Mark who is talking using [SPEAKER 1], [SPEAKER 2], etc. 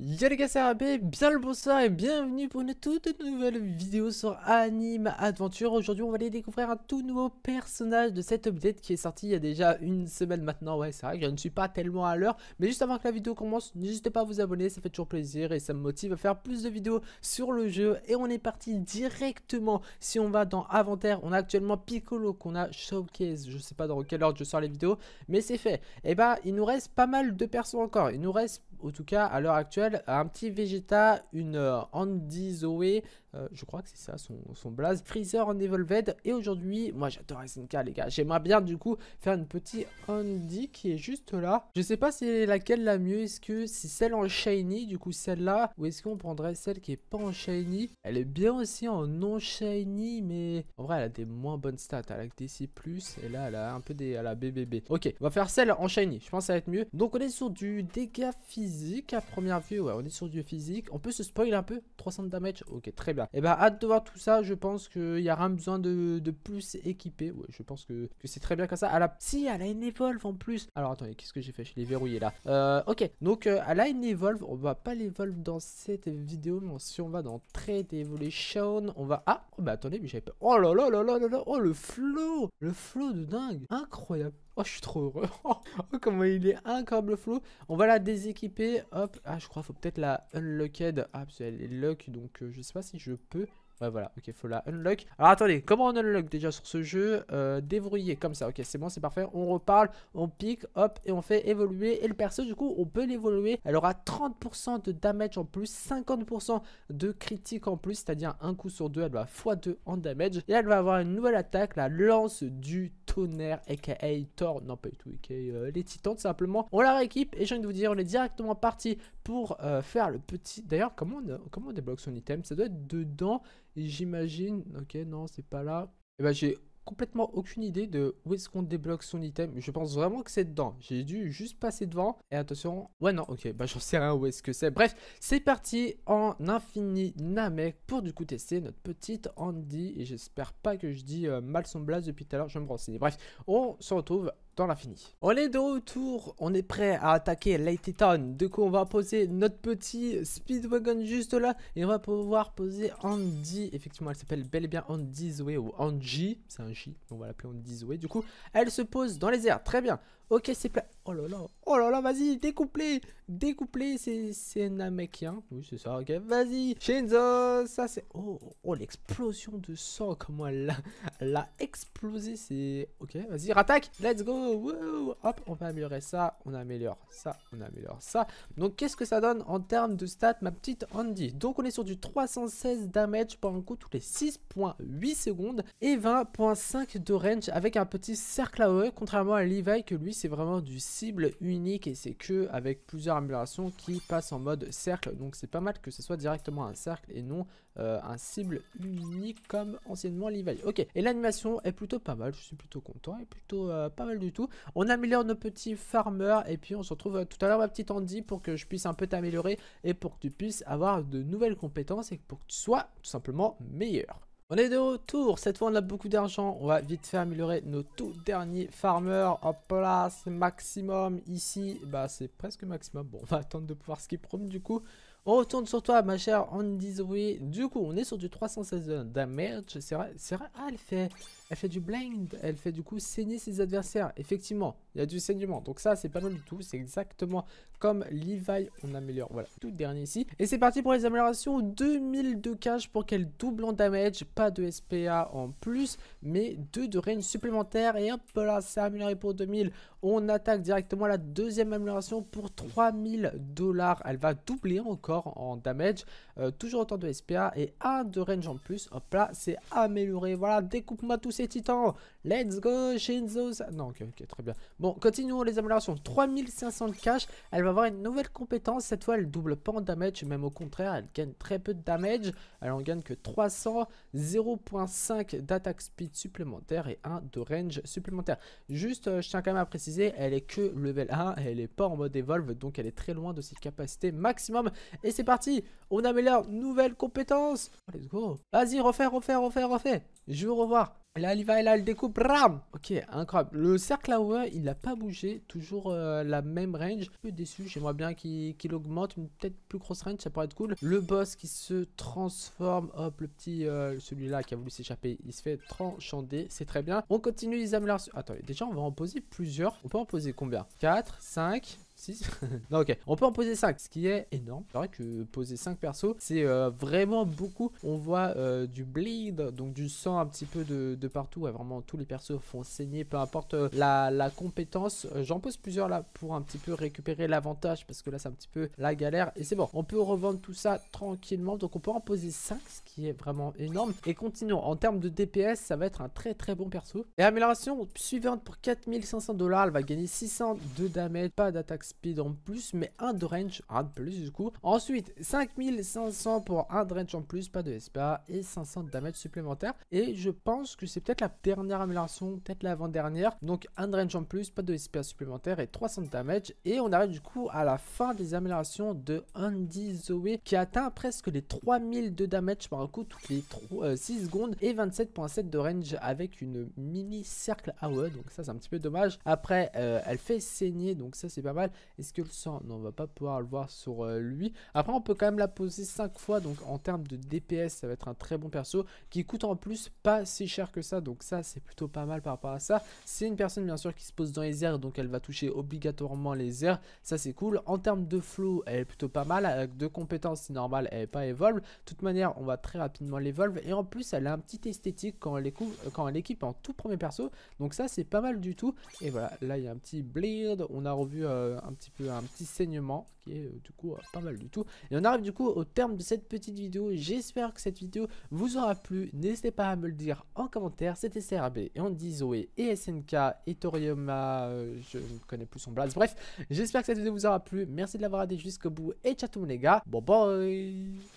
[SPEAKER 1] Yo les gars c'est AB, bien le bonsoir et bienvenue pour une toute nouvelle vidéo sur Anime Adventure. Aujourd'hui on va aller découvrir un tout nouveau personnage de cette update qui est sorti il y a déjà une semaine maintenant. Ouais c'est vrai que je ne suis pas tellement à l'heure Mais juste avant que la vidéo commence, n'hésitez pas à vous abonner, ça fait toujours plaisir et ça me motive à faire plus de vidéos sur le jeu. Et on est parti directement, si on va dans Inventaire, on a actuellement Piccolo qu'on a Showcase. Je sais pas dans quel ordre je sors les vidéos, mais c'est fait. Et bah il nous reste pas mal de persos encore, il nous reste en tout cas à l'heure actuelle, un petit Vegeta, une euh, Andy Zoé, euh, je crois que c'est ça son, blaze, Freezer en Evolved. Et aujourd'hui, moi j'adore SNK les gars, j'aimerais bien du coup faire une petite Andy qui est juste là. Je sais pas c'est laquelle la mieux, est-ce que c'est celle en Shiny, du coup celle-là, ou est-ce qu'on prendrait celle qui est pas en Shiny? Elle est bien aussi en non Shiny, mais en vrai elle a des moins bonnes stats, elle a que des C+, et là elle a un peu des à la BBB. Ok, on va faire celle en Shiny, je pense que ça va être mieux. Donc on est sur du dégâts physique à première vue. Ouais, on est sur du physique. On peut se spoil un peu 300 damage. Ok, très bien. Et eh bah, ben, hâte de voir tout ça. Je pense qu'il n'y a rien besoin de, de, plus équipé. Ouais, je pense que, que c'est très bien comme ça. À la... Si, elle a une evolve en plus. Alors, attendez, qu'est-ce que j'ai fait? Je l'ai verrouillé là. Euh, ok, donc euh, elle a une evolve. On va pas l'évolve dans cette vidéo. Mais si on va dans Trade Evolution, on va. Ah, oh, bah attendez, mais j'avais pas. Oh là là là là là là. Oh, le flow Le flow de dingue. Incroyable. Oh, je suis trop heureux. oh, comment il est incroyable flow. On va la déséquiper. Hop. Ah, je crois qu'il faut peut-être la unlocked. Ah, parce qu'elle est lock. Donc, euh, je sais pas si je peux. Ouais, voilà, ok, faut la unlock. Alors, attendez, comment on unlock déjà sur ce jeu? Euh, Déverrouiller, comme ça, ok, c'est bon, c'est parfait. On reparle, on pique, hop, et on fait évoluer. Et le perso, du coup, on peut l'évoluer. Elle aura 30% de damage en plus, 50% de critique en plus, c'est-à-dire un coup sur deux, elle va x2 en damage. Et elle va avoir une nouvelle attaque, la lance du tonnerre, aka Thor, non pas du tout, aka euh, les titans, simplement. On la rééquipe, et j'ai envie de vous dire, on est directement parti pour euh, faire le petit... D'ailleurs, comment, comment on débloque son item? Ça doit être dedans j'imagine... Ok, non, c'est pas là. Et eh ben, j'ai complètement aucune idée de où est-ce qu'on débloque son item. Je pense vraiment que c'est dedans. J'ai dû juste passer devant. Et attention. Ouais, non, ok. Bah, j'en sais rien où est-ce que c'est. Bref, c'est parti en infini Namek pour du coup tester notre petite Andy. Et j'espère pas que je dis euh, mal son blaze depuis tout à l'heure. Je vais me renseigner. Bref, on se retrouve l'infini. On est de retour, on est prêt à attaquer Light Titan. Du coup, on va poser notre petit Speedwagon juste là. Et on va pouvoir poser Andy. Effectivement, elle s'appelle bel et bien Andy Zoé ou Angie. C'est un J, on va l'appeler Andy Zoé. Du coup, elle se pose dans les airs. Très bien. Ok, c'est plat. Oh là là. Oh là là, vas-y, découplé. Découplé, c'est Namekien. Oui, c'est ça, ok. Vas-y. Shinzo, ça c'est... Oh, oh l'explosion de sang, comment elle l'a explosé. C'est... Ok, vas-y, rattaque. Let's go. Hop, on va améliorer ça. On améliore ça. On améliore ça. Donc, qu'est-ce que ça donne en termes de stats, ma petite Andy? Donc, on est sur du 316 damage pour un coup tous les 6.8 secondes et 20.5 de range avec un petit cercle à eux, contrairement à Levi que lui c'est vraiment du cible unique et c'est que avec plusieurs améliorations qui passent en mode cercle. Donc c'est pas mal que ce soit directement un cercle et non euh, un cible unique comme anciennement Levi. Ok, et l'animation est plutôt pas mal, je suis plutôt content et plutôt euh, pas mal du tout. On améliore nos petits farmers et puis on se retrouve tout à l'heure ma petite Andy pour que je puisse un peu t'améliorer et pour que tu puisses avoir de nouvelles compétences et pour que tu sois tout simplement meilleur. On est de retour, cette fois on a beaucoup d'argent, on va vite faire améliorer nos tout derniers farmers, hop là, c'est maximum, ici, bah c'est presque maximum, bon on va attendre de pouvoir skip room du coup, on retourne sur toi, ma chère Andy Zoe. Du coup, on est sur du 316 damage. C'est vrai, c'est vrai. Ah, elle fait, elle fait du blind. Elle fait du coup saigner ses adversaires. Effectivement, il y a du saignement. Donc ça, c'est pas mal du tout. C'est exactement comme Levi. On améliore. Voilà, tout dernier ici. Et c'est parti pour les améliorations. 2000 de cash pour qu'elle double en damage. Pas de SPA en plus, mais 2 de range supplémentaire. Et hop là, c'est amélioré pour 2000. On attaque directement la deuxième amélioration pour 3000 dollars. Elle va doubler encore en damage. Euh, toujours autant de SPA et un de range en plus. Hop là, c'est amélioré. Voilà, découpe-moi tous ces titans. Let's go, Shinzo. Non, ok, ok, très bien. Bon, continuons les améliorations. 3500 de cash. Elle va avoir une nouvelle compétence. Cette fois, elle double pas en damage. Même au contraire, elle gagne très peu de damage. Elle en gagne que 300. 0.5 d'attaque speed supplémentaire et 1 de range supplémentaire. Juste, euh, je tiens quand même à préciser, elle est que level 1. Elle est pas en mode evolve. Donc, elle est très loin de ses capacités maximum. Et c'est parti. On améliore nouvelle compétence. Let's go. Vas-y, refais, refais, refais, refais. Je veux revoir. Et là, il va, et là, elle découpe. Bram Ok, incroyable. Le cercle à haut, il n'a pas bougé. Toujours euh, la même range. Un peu déçu. J'aimerais bien qu'il augmente. Une peut-être plus grosse range, ça pourrait être cool. Le boss qui se transforme. Hop, le petit, euh, celui-là qui a voulu s'échapper, il se fait tranchander. C'est très bien. On continue les améliorations. Attendez, déjà, on va en poser plusieurs. On peut en poser combien? 4, 5, 6 Non, ok. On peut en poser 5, ce qui est énorme. C'est vrai que poser 5 persos, c'est euh, vraiment beaucoup. On voit euh, du bleed, donc du sang un petit peu de, partout. vraiment, tous les persos font saigner, peu importe euh, la, compétence. J'en pose plusieurs là pour un petit peu récupérer l'avantage, parce que là, c'est un petit peu la galère. Et c'est bon, on peut revendre tout ça tranquillement. Donc, on peut en poser 5, ce qui est vraiment énorme. Et continuons. En termes de DPS, ça va être un très très bon perso. Et amélioration suivante pour 4500 dollars, elle va gagner 600 de damage, pas d'attaque speed en plus, mais un de range, un de plus du coup. Ensuite, 5500 pour un de range en plus, pas de SPA, et 500 de damage supplémentaire. Et je pense que c'est peut-être la dernière amélioration, peut-être l'avant-dernière. Donc un de range en plus, pas de SPA supplémentaire et 300 de damage. Et on arrive du coup à la fin des améliorations de Andy Zoe qui atteint presque les 3000 de damage par un coup toutes les 3, 6 euh, secondes et 27.7 de range avec une mini cercle AOE. Donc ça c'est un petit peu dommage. Après, euh, elle fait saigner, donc ça c'est pas mal. Est-ce que le sang Non, on va pas pouvoir le voir sur euh, lui. Après, on peut quand même la poser 5 fois. Donc, en termes de DPS, ça va être un très bon perso. Qui coûte en plus pas si cher que ça. Donc, ça, c'est plutôt pas mal par rapport à ça. C'est une personne, bien sûr, qui se pose dans les airs. Donc, elle va toucher obligatoirement les airs. Ça, c'est cool. En termes de flow, elle est plutôt pas mal. Avec deux compétences, c'est normal. Elle n'est pas évolve. De toute manière, on va très rapidement l'évolve. Et en plus, elle a un petit esthétique quand elle, équipe, quand elle équipe en tout premier perso. Donc, ça, c'est pas mal du tout. Et voilà, là, il y a un petit bleed. On a revu euh, un petit peu un petit saignement qui est euh, du coup euh, pas mal du tout. Et on arrive du coup au terme de cette petite vidéo. J'espère que cette vidéo vous aura plu. N'hésitez pas à me le dire en commentaire. C'était CRB et on dit Zoé et SNK et Torioma. Euh, je ne connais plus son blaze. Bref, j'espère que cette vidéo vous aura plu. Merci de l'avoir regardé jusqu'au bout et ciao tout les gars. Bye bye